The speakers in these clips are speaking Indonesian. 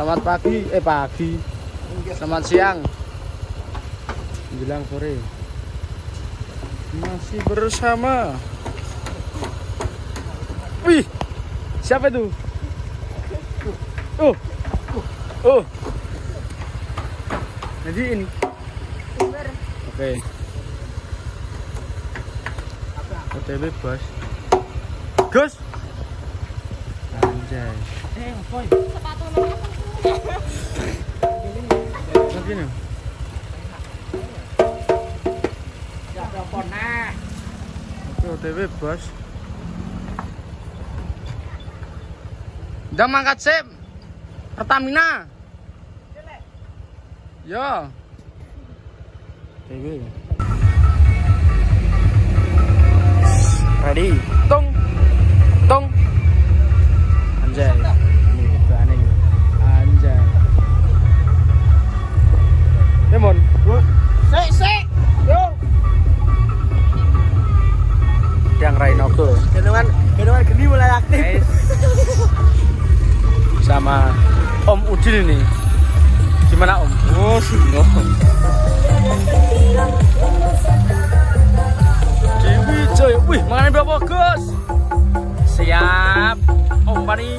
Selamat pagi, eh pagi. Selamat siang. Menjelang sore. Masih bersama. Wih, siapa itu? Oh, oh. Jadi ini. Oke. OTW bos. Gus. Anjay. Eh, boy. Lagi nih. Ya telepon nah. Oke, OTW bos. Udah mangkat sip. Pertamina. Yo. OTW. Ready. Tung. Tung. Anjay. Demon. Sik, sik. Yo. Gendongan, gendongan geni mulai aktif. guys sama Om Udin ini gimana Om? Oh Dewi Joy, wih makannya berapa Gus? Siap Om Pani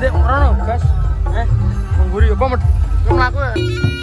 Men, mana dek Rono, Gas? Eh, mengguri apa? Melaku ya?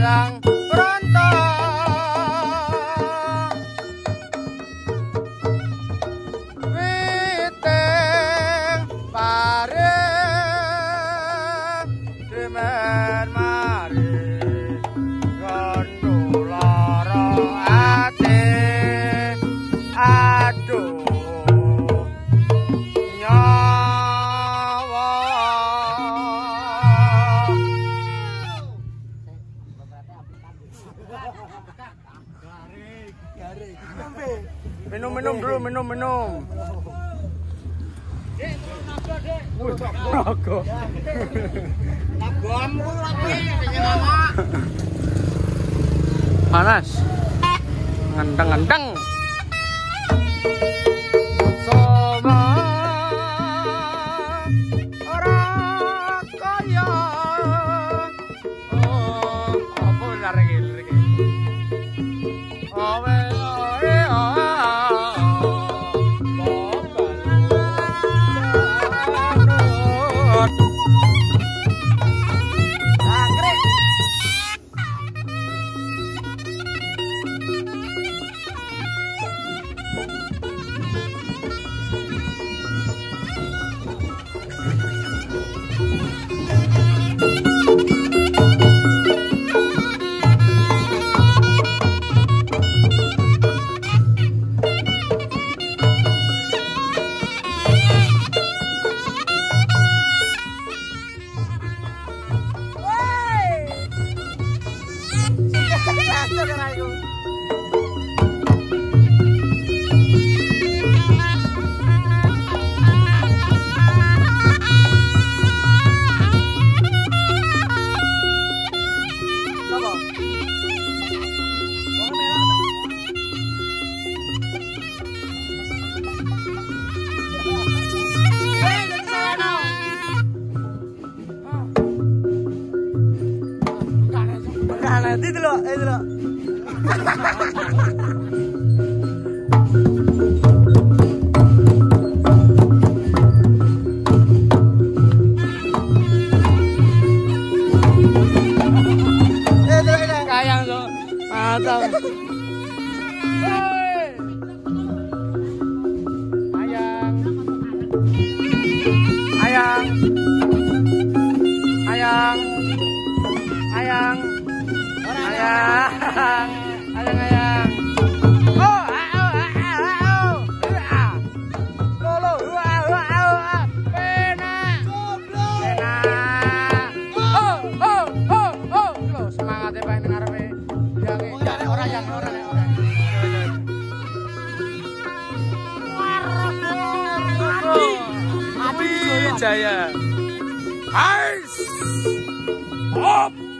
刚 Assalamualaikum. Panas. Ngendeng-ngendeng. up!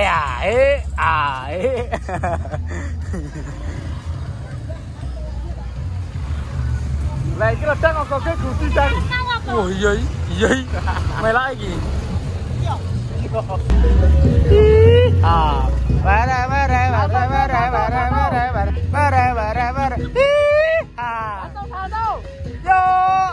ê à ê à ê này cái là chắc là có cái cú tin chân. Ôi giấy giấy. Mày lại gì? À bà ra bà ra bà ra bà ra bà ra bà ra bà ra bà ra bà ra bà ra. À. Bà ra bà ra bà ra